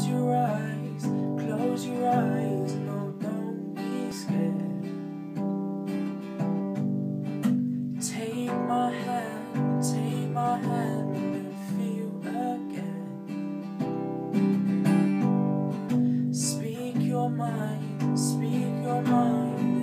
Close your eyes, close your eyes, no, don't be scared. Take my hand, take my hand, and feel again. Speak your mind, speak your mind.